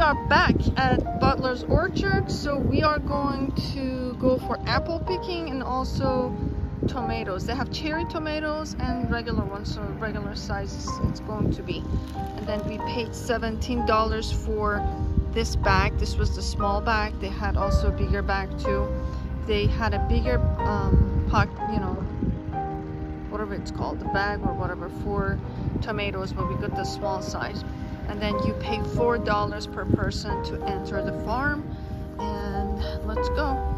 are back at Butler's Orchard, so we are going to go for apple picking and also tomatoes. They have cherry tomatoes and regular ones, so regular sizes it's going to be. And then we paid $17 for this bag. This was the small bag. They had also a bigger bag too. They had a bigger um, you know, whatever it's called, the bag or whatever for tomatoes, but we got the small size and then you pay four dollars per person to enter the farm. And let's go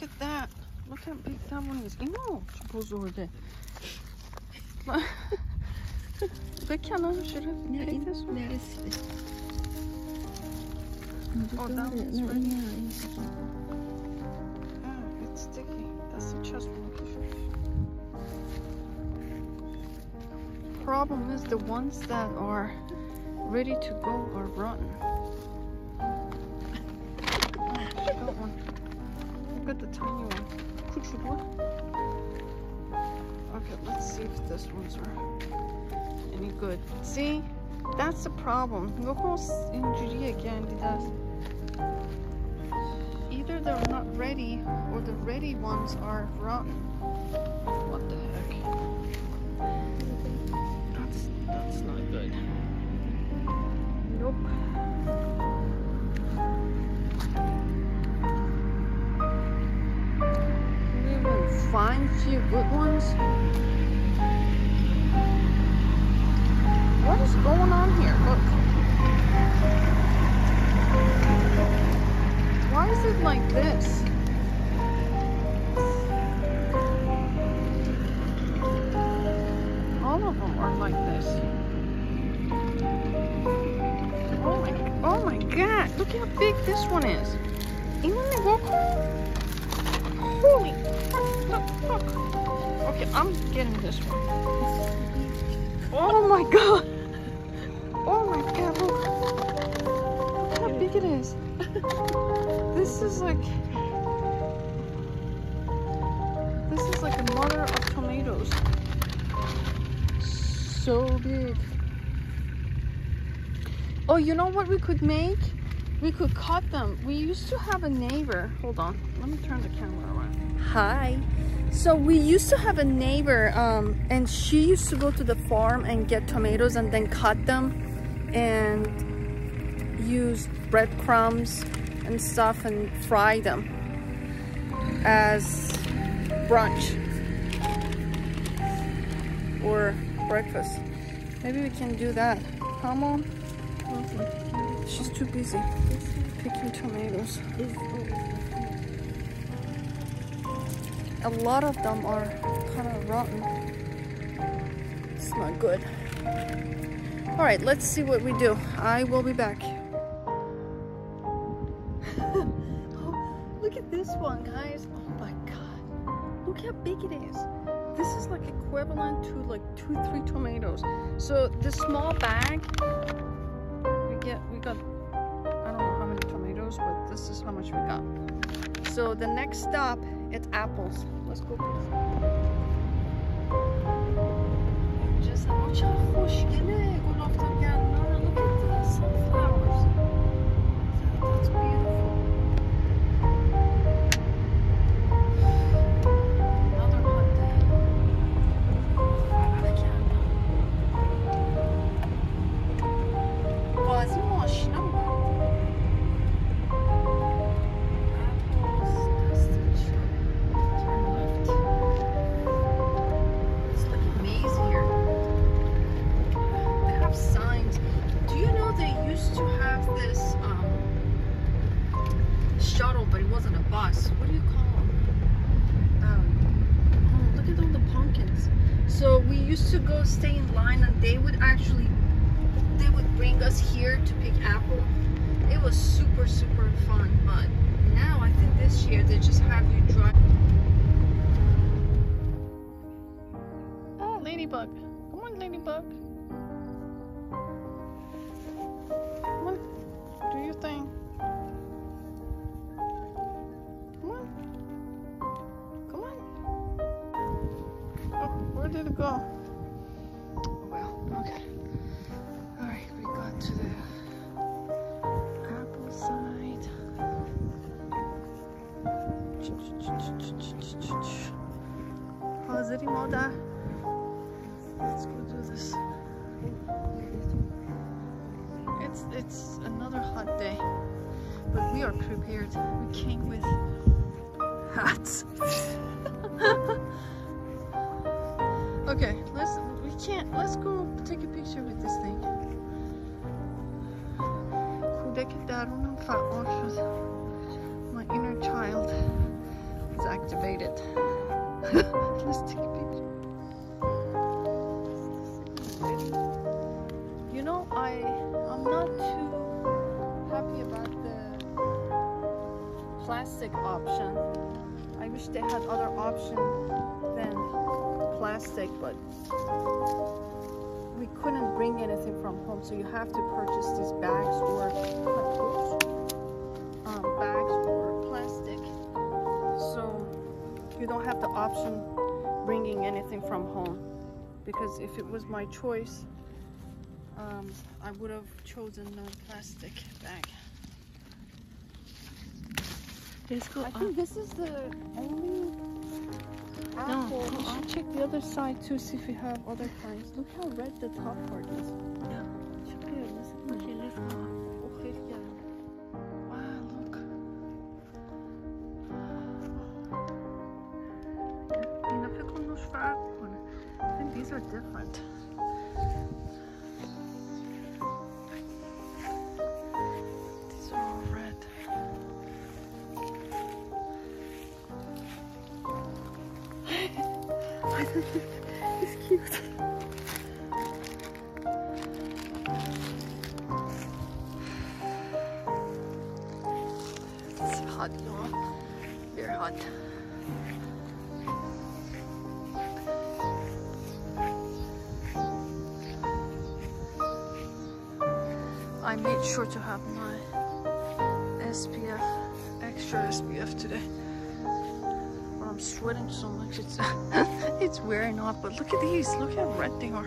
Look at that. Look how big that one is. İmam boz orada. Pekala şurası. Nerede? Neresi? Oh, that one's right. Yeah, it's sticky. That's the chest Problem is the ones that are ready to go are rotten. Look at the tiny one. Okay, let's see if this one's any good. See, that's the problem. Either they're not ready or the ready ones are rotten. What the heck? That's that's not good. Nope. Find a few good ones. What is going on here? Look. Why is it like this? All of them are like this. Oh my, oh my god, look how big this one is. Even the walk Holy. Okay, I'm getting this one. Oh my god. Oh my god, look. Look how big it is. this is like... This is like a mother of tomatoes. So big. Oh, you know what we could make? We could cut them. We used to have a neighbor. Hold on. Let me turn the camera around. Hi. So we used to have a neighbor um, and she used to go to the farm and get tomatoes and then cut them and use breadcrumbs and stuff and fry them as brunch or breakfast. Maybe we can do that. Huh, Mom? She's too busy picking tomatoes. A lot of them are kind of rotten. It's not good. All right, let's see what we do. I will be back. oh, look at this one, guys. Oh my God. Look how big it is. This is like equivalent to like two, three tomatoes. So the small bag, next stop, it's apples. Let's go. Wasn't a bus. What do you call them? Um, oh, look at all the pumpkins. So we used to go stay in line and they would actually they would bring us here to pick apple. It was super super fun, but now I think this year they just have you drive. Oh, ladybug. go. Oh, well, okay. All right, we got to the apple side. Hazır moda. Let's go do this. It's it's another hot day, but we are prepared. We came Okay, let's, we can't, let's go take a picture with this thing. My inner child is activated. let's take a picture. You know, I, I'm not too happy about the plastic option. I wish they had other options plastic, but we couldn't bring anything from home, so you have to purchase these bags or um, bags or plastic. So you don't have the option bringing anything from home because if it was my choice, um, I would have chosen the plastic bag. Let's go I think this is the only no, I'll check the other side too, see if we have other kinds. Look how red the top part is. Yeah. Wow, look. I think these are different. Hot. I made sure to have my SPF, extra SPF today. But I'm sweating so much, it's it's wearing off. But look at these, look how red they are.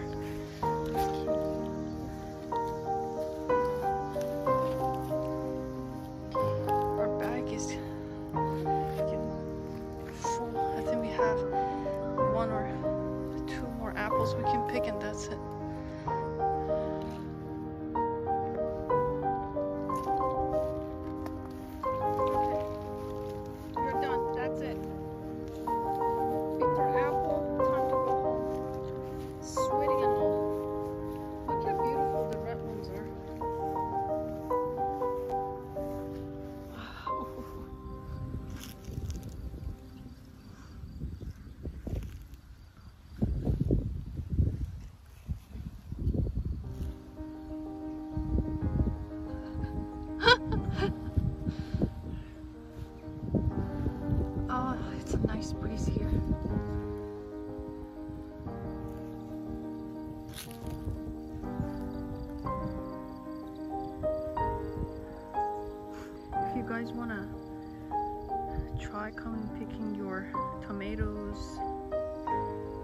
Guys want to try coming picking your tomatoes,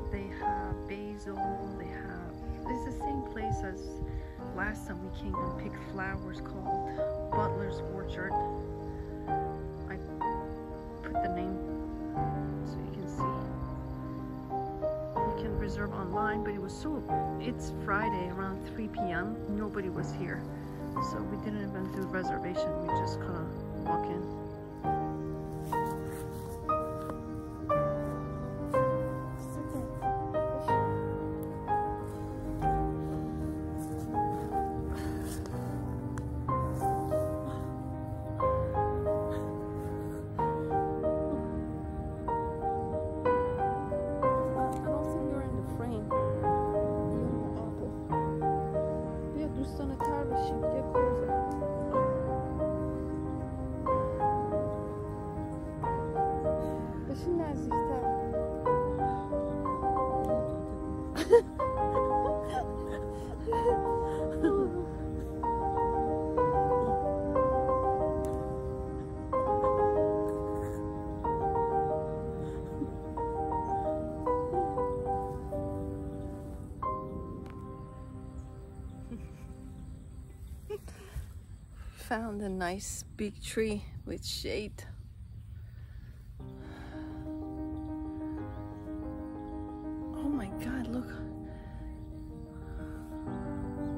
they have basil, they have, it's the same place as last time we came and picked flowers called Butler's Orchard. I put the name so you can see. You can reserve online, but it was so, it's Friday around 3 p.m. Nobody was here. So we didn't even do reservation. We just kind of walk in. Found a nice big tree with shade. Oh my god, look.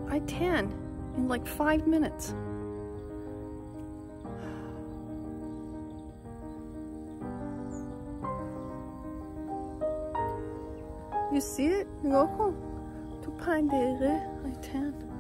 I tan in like five minutes. You see it? Loco? Tu pandere, I tan.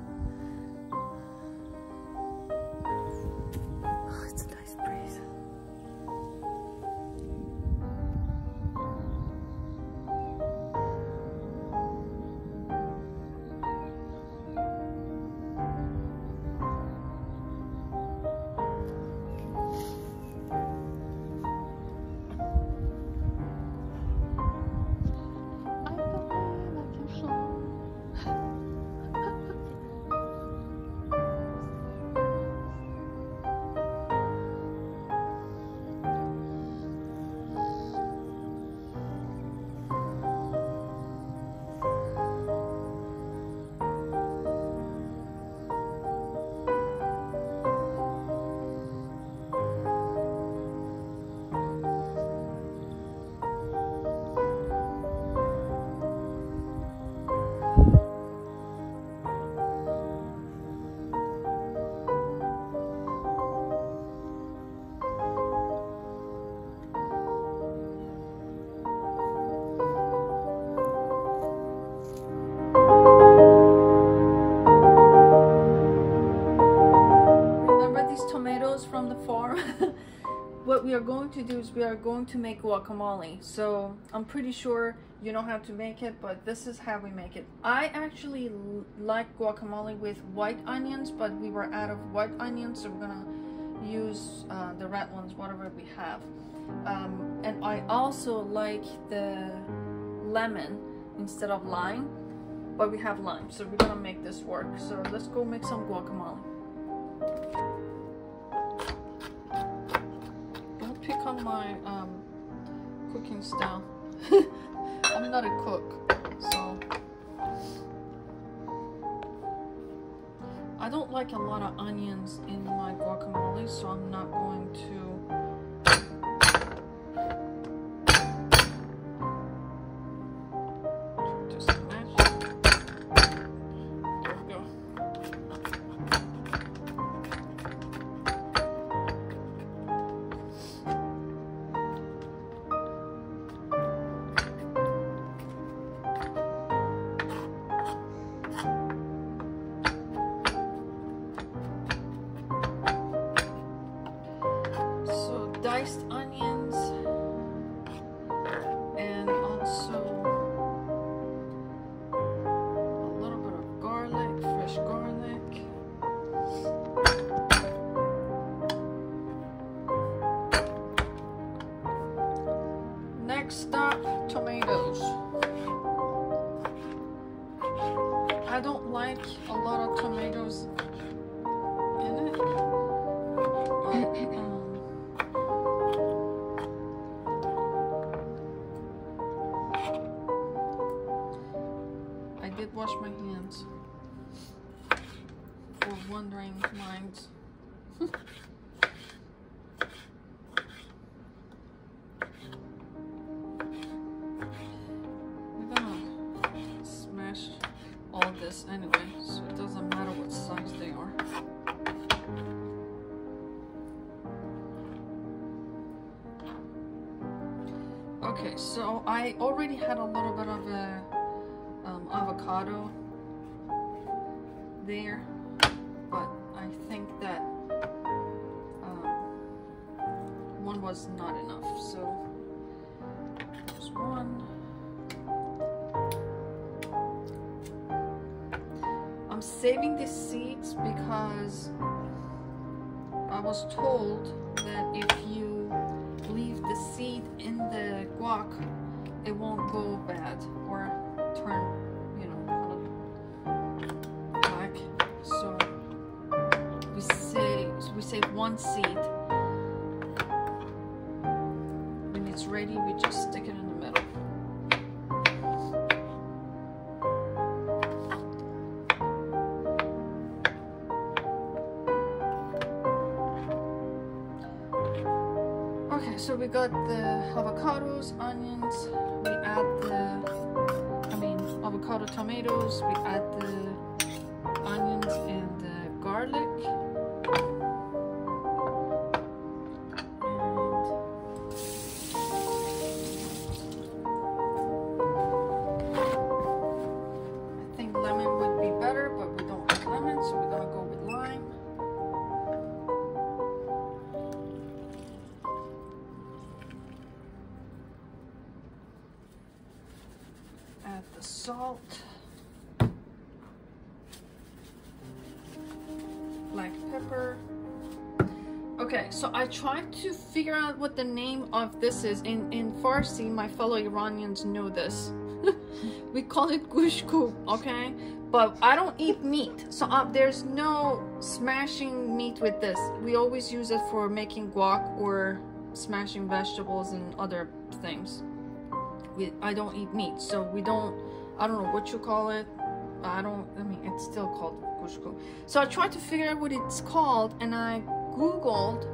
To do is we are going to make guacamole. So I'm pretty sure you know how to make it, but this is how we make it. I actually like guacamole with white onions, but we were out of white onions, so we're gonna use uh, the red ones, whatever we have. Um, and I also like the lemon instead of lime, but we have lime, so we're gonna make this work. So let's go make some guacamole. My um, cooking style. I'm not a cook, so I don't like a lot of onions in my guacamole, so I'm not going to. Just Up, tomatoes. I don't like a lot of tomatoes in it. But, um, I did wash my hands for wondering minds. This anyway, so it doesn't matter what size they are. Okay, so I already had a little bit of a um, avocado there, I'm saving the seeds because I was told that if you leave the seed in the guac, it won't go bad or turn, you know, black. So we save we save one seed. When it's ready, we just Okay, so we got the avocados, onions, we add the, I mean, avocado tomatoes, we add the onions and the garlic. The salt, black pepper. Okay, so I tried to figure out what the name of this is. In in Farsi, my fellow Iranians know this. we call it gushku, okay? But I don't eat meat, so uh, there's no smashing meat with this. We always use it for making guac or smashing vegetables and other things we I don't eat meat, so we don't. I don't know what you call it. I don't. I mean, it's still called kushku. So I tried to figure out what it's called, and I googled.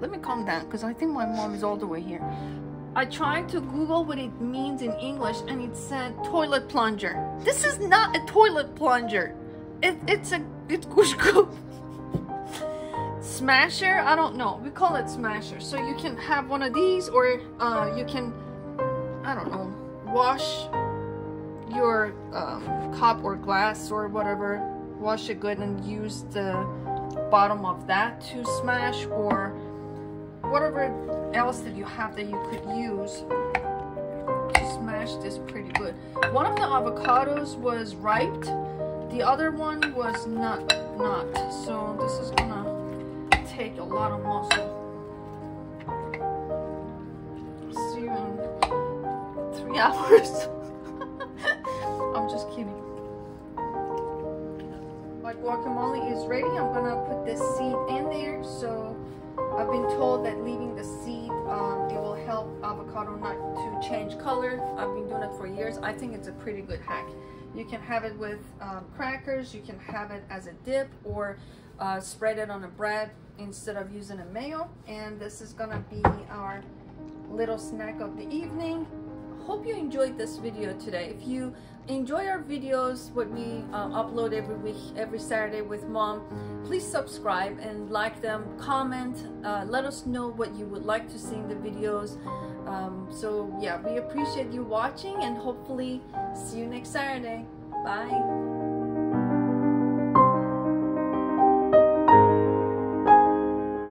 Let me calm down, because I think my mom is all the way here. I tried to Google what it means in English, and it said toilet plunger. This is not a toilet plunger. It, it's a it's kushku. smasher? I don't know. We call it smasher. So you can have one of these or uh, you can i don't know wash your um, cup or glass or whatever wash it good and use the bottom of that to smash or whatever else that you have that you could use to smash this pretty good. One of the avocados was ripe. The other one was not not. So this is gonna take a lot of muscle. See you in three hours. I'm just kidding. My guacamole is ready. I'm gonna put this seed in there. So I've been told that leaving the seed, um, it will help avocado not to change color. I've been doing it for years. I think it's a pretty good hack. You can have it with um, crackers. You can have it as a dip or uh, spread it on a bread instead of using a mayo. And this is gonna be our little snack of the evening. Hope you enjoyed this video today. If you enjoy our videos what we uh, upload every week every Saturday with mom please subscribe and like them comment uh, let us know what you would like to see in the videos. Um, so yeah we appreciate you watching and hopefully see you next Saturday. Bye